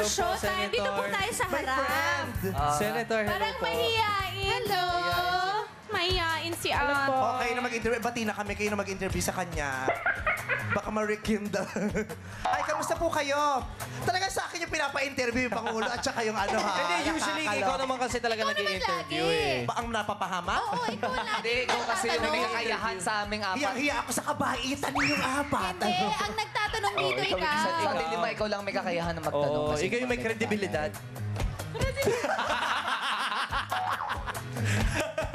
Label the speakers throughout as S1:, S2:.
S1: Showtime. Dito po tayo sa
S2: My
S1: harap.
S2: friend!
S3: Senator, hello
S1: Parang
S3: po.
S1: mahihain. Hello. Mahihain si Ann.
S2: Oh, kayo na mag-interview. Bati na kami. Kayo na mag-interview sa kanya. Baka marikindle. Ay, kamusta po kayo? Talaga sa akin yung pinapa-interview yung Pangulo at saka yung ano ha.
S3: Hindi, usually ikaw naman kasi talaga
S1: Ikaw naman
S3: nag-i-interview
S1: lagi.
S3: eh.
S2: Ba ang napapahama?
S1: Oo, ikaw lagi.
S4: Hindi, ikaw kasi yung may kakayahan sa aming apat.
S2: Hiyang-hiya ako sa kabaitan ninyong apat.
S1: Hindi,
S2: Ano?
S1: ang nagtatanong dito
S4: Sa,
S1: ikaw.
S4: sa ating lima, ikaw lang may kakayahan na magtanong.
S3: Oo,
S4: kasi
S3: ikaw yung may kredibilidad.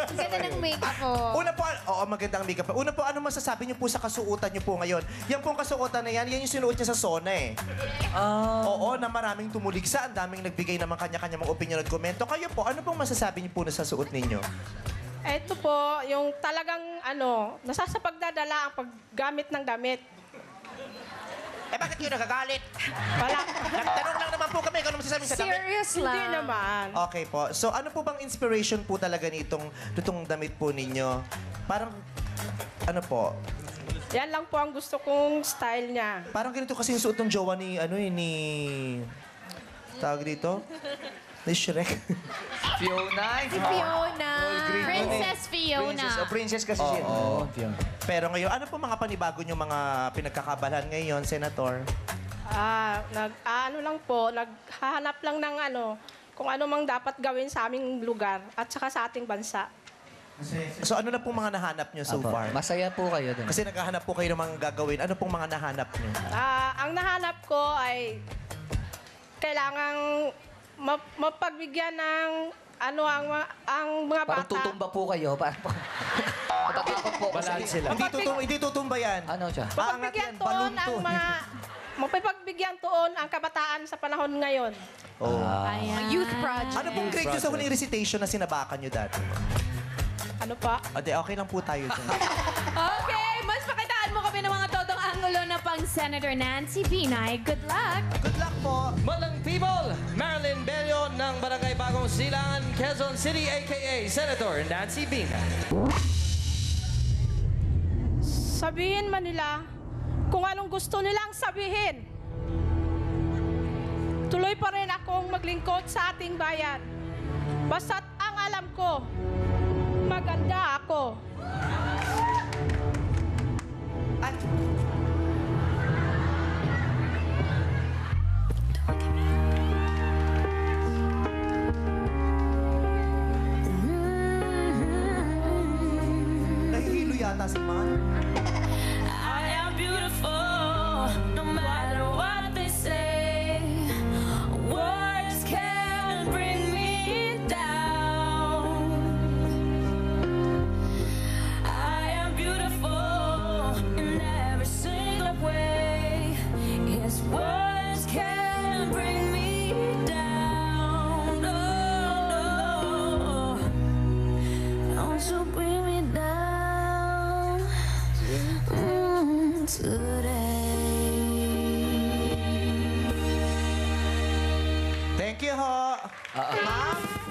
S1: Ang ganda ng makeup mo.
S2: Una po, oo, magandang makeup. Una po, ano masasabi niyo po sa kasuotan niyo po ngayon? Yan pong kasuotan na yan, yan yung sinuot niya sa Sona eh. Oo, na maraming tumuligsa, ang daming nagbigay naman kanya-kanya mga opinion at komento. Kayo po, ano pong masasabi niyo po na sa suot ninyo?
S5: Ito po, yung talagang ano, nasasapagdadala ang paggamit ng damit.
S2: Eh, bakit kayo nagagalit?
S5: Wala.
S2: Nagtanong lang naman po kami kung ano masasabi sa damit.
S1: Serious
S5: Hindi
S1: lang.
S5: naman.
S2: Okay po. So, ano po bang inspiration po talaga nitong, nitong damit po ninyo? Parang, ano po,
S5: Yan lang po ang gusto kong style niya.
S2: parang ganito kasi yung suot ng jowa ni, ano eh, ni... Tawag dito? Ni Shrek.
S4: Fiona.
S1: Si Fiona.
S4: green.
S1: Princess Fiona.
S4: Princess, oh, princess kasi siya.
S2: Oo.
S4: Fiona.
S2: Pero ngayon, ano po mga panibago nyo mga pinagkakabalan ngayon, Senator?
S5: Ah, nag ah, ano lang po, naghahanap lang ng ano, kung ano mang dapat gawin sa aming lugar at saka sa ating bansa.
S2: So ano na pong mga nahanap nyo so
S4: Apo,
S2: far?
S4: Masaya po kayo dun.
S2: Kasi naghahanap po kayo ng mga gagawin. Ano pong mga nahanap nyo?
S5: Ah, ang nahanap ko ay kailangang ma- mapagbigyan ng ano ang mga, ang mga
S4: Parang
S5: bata.
S4: tutumba po kayo. Parang Matatakot po kasi.
S3: Balance sila.
S2: Hindi, tutum hindi tutumba yan.
S4: Ano siya?
S2: Aangat
S5: Mapagbigyan
S2: yan,
S5: tuon
S2: balloon
S5: ang mga mapagbigyan tuon ang kabataan sa panahon ngayon.
S2: Oh.
S1: Ayan. Youth project.
S2: Ano pong grade nyo sa huling recitation na sinabakan nyo dati?
S5: Ano pa?
S2: Ate, okay lang po tayo dyan.
S1: Okay, pang Senator Nancy Binay. Good luck!
S2: Good luck po!
S3: Malang people, Marilyn Bello ng Barangay Bagong Silangan, Quezon City, a.k.a. Senator Nancy Bina.
S5: Sabihin man nila kung anong gusto nilang sabihin. Tuloy pa rin akong maglingkod sa ating bayan. Basta't
S6: Tá na semana. today.
S2: Thank you ho.
S4: Uh -uh.
S2: Mom?